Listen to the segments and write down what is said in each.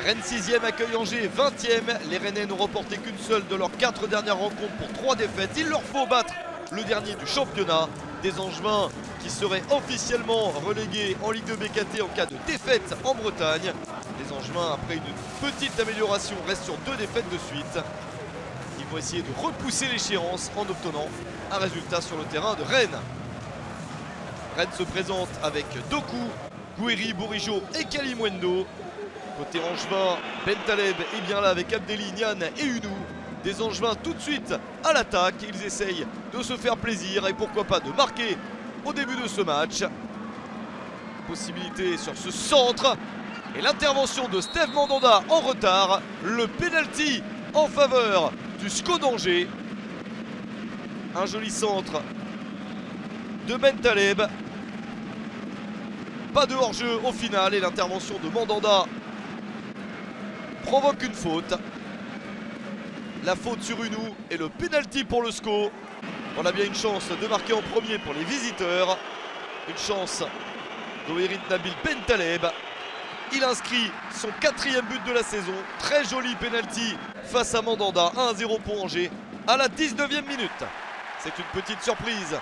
Rennes 6ème accueille Angers 20ème. Les Rennais n'ont remporté qu'une seule de leurs 4 dernières rencontres pour 3 défaites. Il leur faut battre le dernier du championnat. Des Angevins qui seraient officiellement relégués en Ligue de BKT en cas de défaite en Bretagne. Les Angevins, après une petite amélioration, restent sur deux défaites de suite. Ils vont essayer de repousser l'échéance en obtenant un résultat sur le terrain de Rennes. Rennes se présente avec Doku, Gouiri, Bourigeau et Kalimwendo. Côté Angevin, Bentaleb est bien là avec Abdeli, Nian et Unou. Des Angevins tout de suite à l'attaque. Ils essayent de se faire plaisir et pourquoi pas de marquer au début de ce match. Possibilité sur ce centre. Et l'intervention de Steve Mandanda en retard. Le penalty en faveur du SCO d'Angers. Un joli centre de Bentaleb. Pas de hors-jeu au final et l'intervention de Mandanda provoque une faute. La faute sur Unou et le penalty pour le SCO. On a bien une chance de marquer en premier pour les visiteurs. Une chance d'Oerit Nabil Bentaleb. Il inscrit son quatrième but de la saison. Très joli penalty face à Mandanda. 1-0 pour Angers à la 19e minute. C'est une petite surprise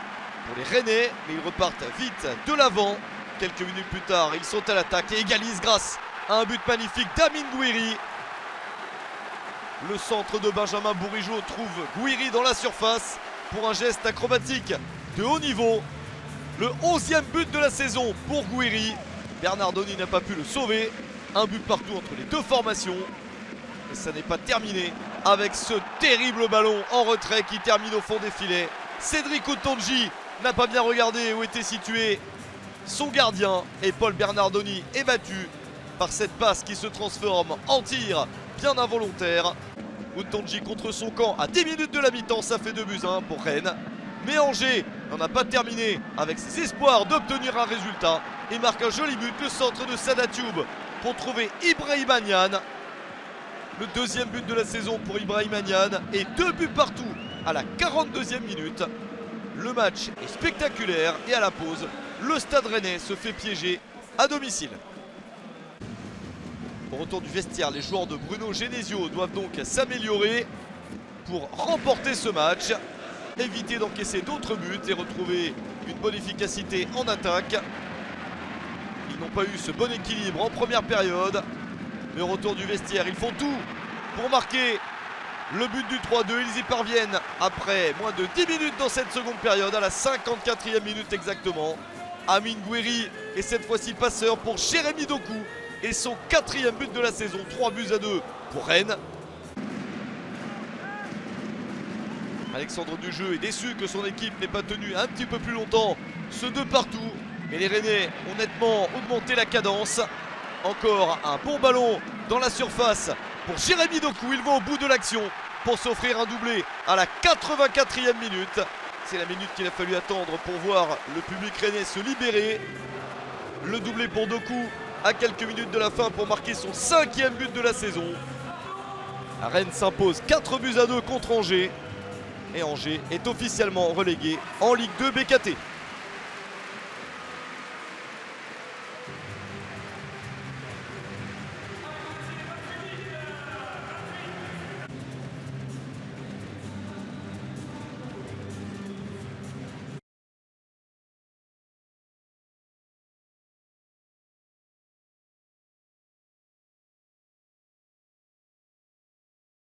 pour les Rennais, mais ils repartent vite de l'avant. Quelques minutes plus tard, ils sont à l'attaque et égalisent grâce à un but magnifique d'Amin Gouiri. Le centre de Benjamin Bourigeau trouve Gouiri dans la surface pour un geste acrobatique de haut niveau. Le 11e but de la saison pour Gouiri. Bernardoni n'a pas pu le sauver. Un but partout entre les deux formations. Et ça n'est pas terminé avec ce terrible ballon en retrait qui termine au fond des filets. Cédric Otonji n'a pas bien regardé où était situé son gardien et Paul Bernardoni est battu par cette passe qui se transforme en tir bien involontaire. Otonji contre son camp à 10 minutes de la mi-temps, ça fait 2 buts 1 pour Rennes. Mais Angers n'en a pas terminé avec ses espoirs d'obtenir un résultat et marque un joli but, le centre de Sadatube pour trouver Ibrahim Agnan. Le deuxième but de la saison pour Ibrahim Agnan et deux buts partout à la 42e minute. Le match est spectaculaire et à la pause, le Stade Rennais se fait piéger à domicile. Au retour du vestiaire, les joueurs de Bruno Genesio doivent donc s'améliorer pour remporter ce match, éviter d'encaisser d'autres buts et retrouver une bonne efficacité en attaque. Ils n'ont pas eu ce bon équilibre en première période, mais retour du vestiaire, ils font tout pour marquer le but du 3-2. Ils y parviennent après moins de 10 minutes dans cette seconde période, à la 54e minute exactement. Amin Gouiri est cette fois-ci passeur pour Jérémy Doku et son quatrième but de la saison. 3 buts à 2 pour Rennes. Alexandre Dujeu est déçu que son équipe n'ait pas tenu un petit peu plus longtemps ce 2 partout. Mais les Rennais ont nettement augmenté la cadence. Encore un bon ballon dans la surface pour Jérémy Doku. Il va au bout de l'action pour s'offrir un doublé à la 84e minute. C'est la minute qu'il a fallu attendre pour voir le public rennais se libérer. Le doublé pour Doku à quelques minutes de la fin pour marquer son cinquième but de la saison. Rennes s'impose 4 buts à 2 contre Angers. Et Angers est officiellement relégué en Ligue 2 BKT.